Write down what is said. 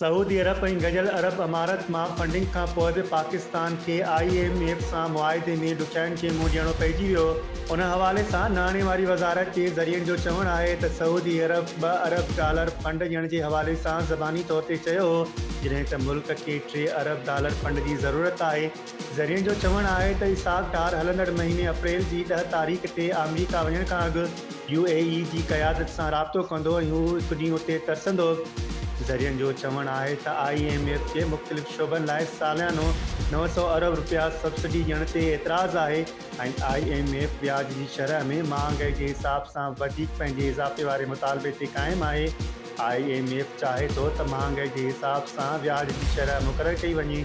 Saudi अरब ऐं गज़ल अरब अमारत मां funding खां पोइ बि पाकिस्तान खे आई एम एफ सां मुआदे में ॾुखाइण खे मुंहुं ॾियणो पइजी वियो उन हवाले सां नहाणे वारी वज़ारत जे ज़रिए जो चवणु आहे त सऊदी अरब ॿ अरब डॉलर फ़ंड ॾियण जे हवाले सां ज़बानी तौर ते चयो हो जॾहिं त मुल्क खे टे अरब डॉलर फ़ंड जी ज़रूरत आहे ज़रिए जो चवणु आहे त ई साॻु ठार हलंदड़ महीने अप्रैल जी ॾह तारीख़ ते अमरीका वञण खां अॻु यू ए ई जी क़यादत सां राब्तो कंदो ऐं हू हिकु ॾींहुं हुते तरसंदो ज़रियनि जो चवणु आहे त आई एम एफ के मुख़्तलिफ़ शोबनि लाइ सालियानो नव सौ अरब रुपया सब्सिडी दियण ते एतिराज़ है आई एम एफ ब्याज की शरह में महांगाई के हिसाब से इज़ाफ़े वे मुतालबे से क़ाइमु है आई एम एफ चाहे तो त के हिसाब से ब्याज की शरह मुकर कई वही